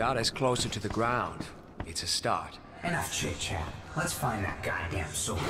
got us closer to the ground. It's a start. Enough chit-chat. Let's find that goddamn sword.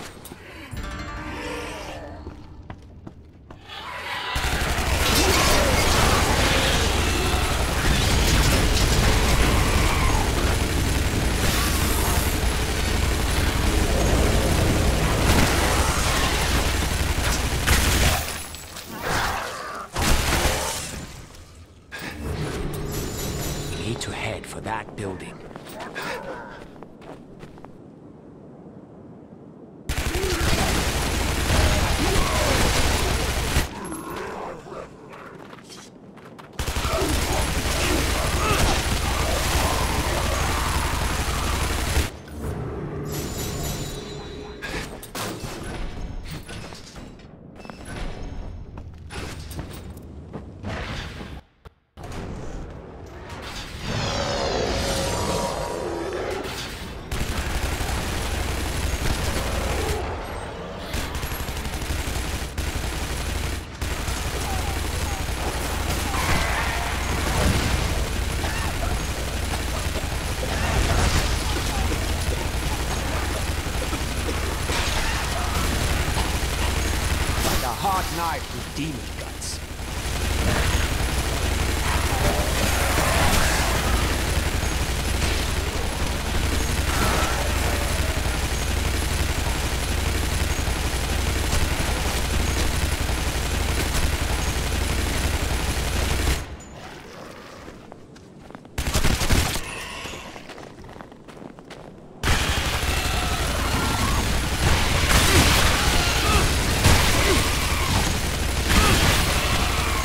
Hot knife with demon guts.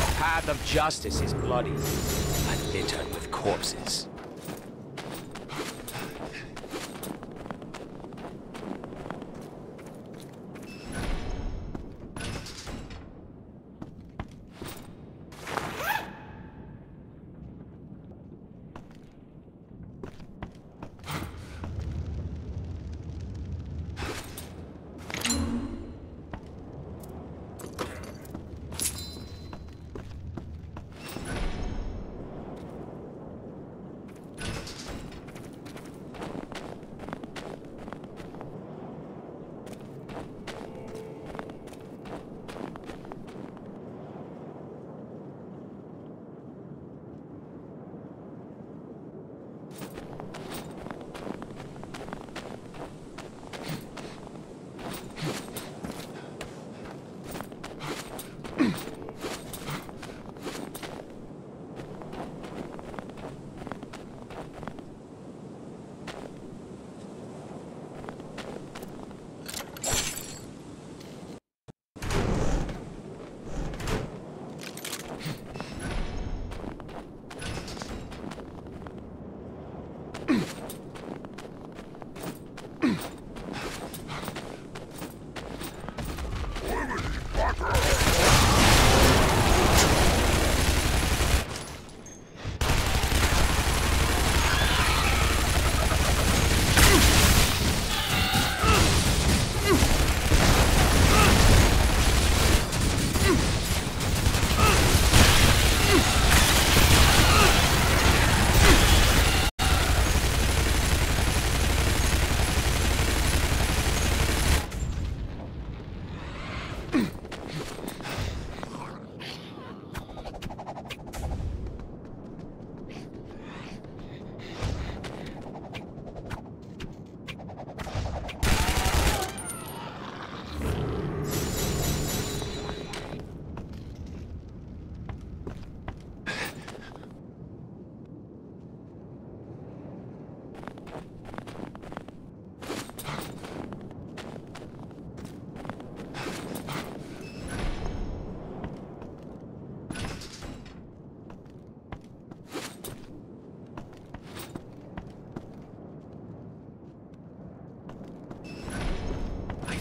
The path of justice is bloody and littered with corpses.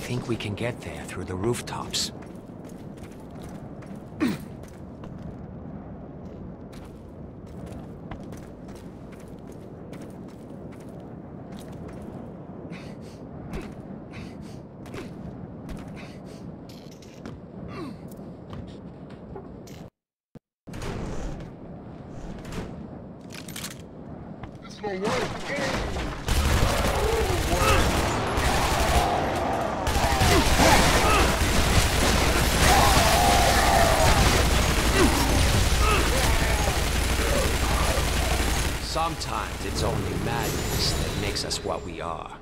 think we can get there through the rooftops. This will work. Sometimes it's only madness that makes us what we are.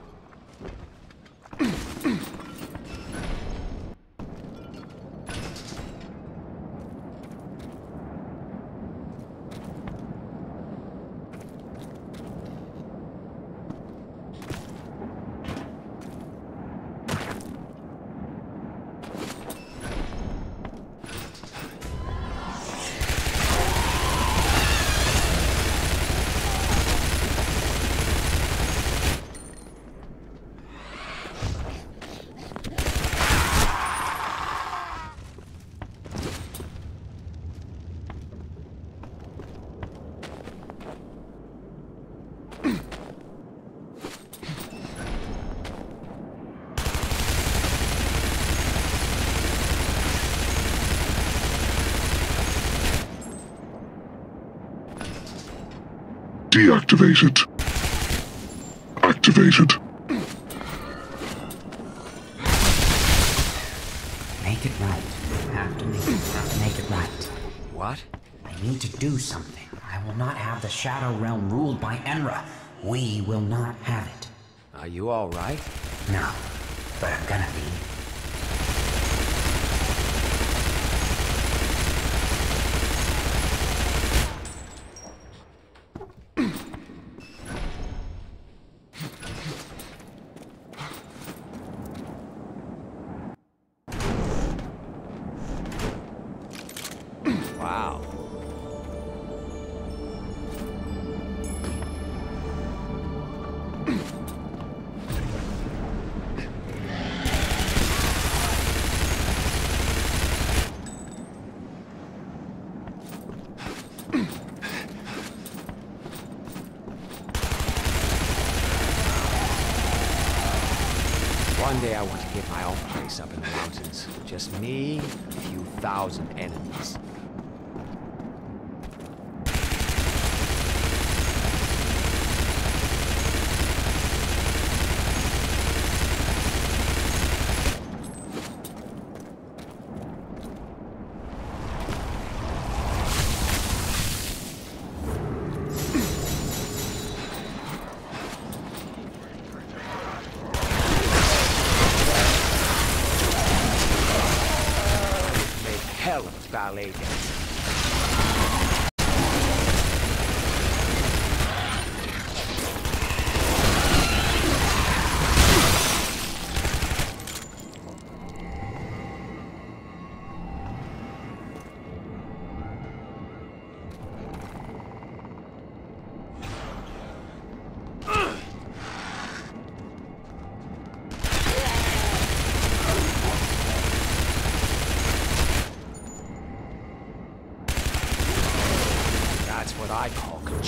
Deactivated. Activated. Make it right. Have to make it, have to make it right. What? I need to do something. I will not have the Shadow Realm ruled by Enra. We will not have it. Are you alright? No, but I'm gonna be. Place up in the mountains. Just me, a few thousand enemies. Make hell of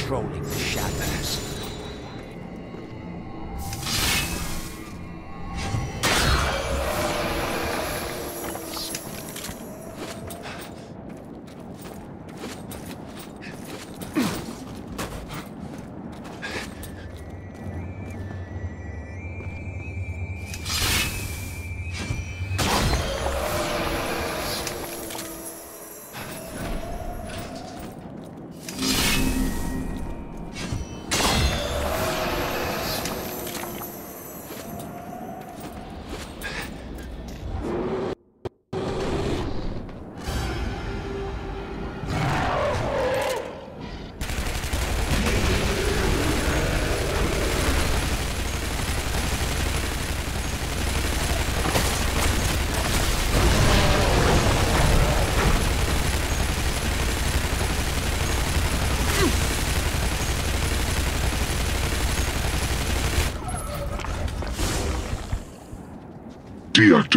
controlling the shadows.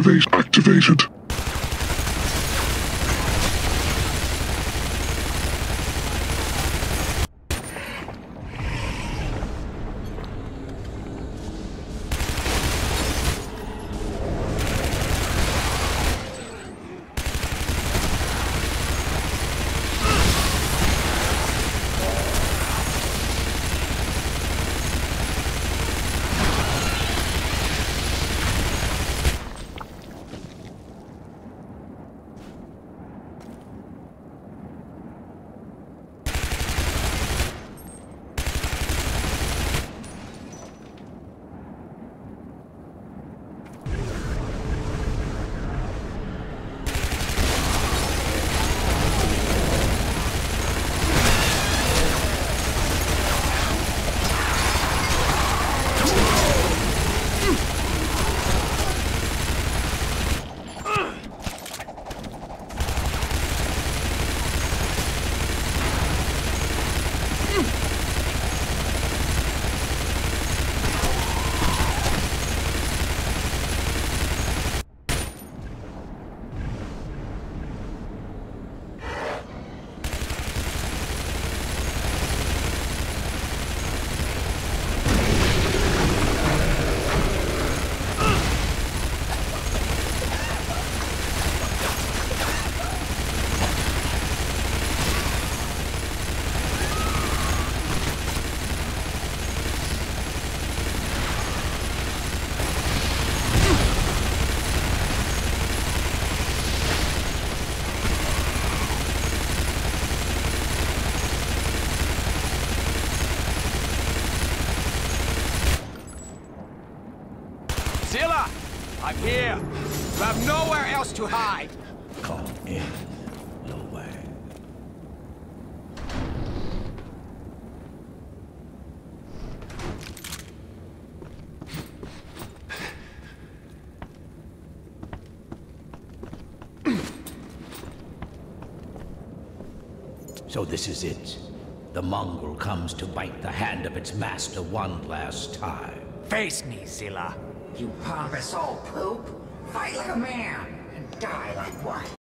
Deactivate. Activated. To hide! Come in. So this is it. The mongrel comes to bite the hand of its master one last time. Face me, Zilla. You pompous old poop! Fight like a man die like one!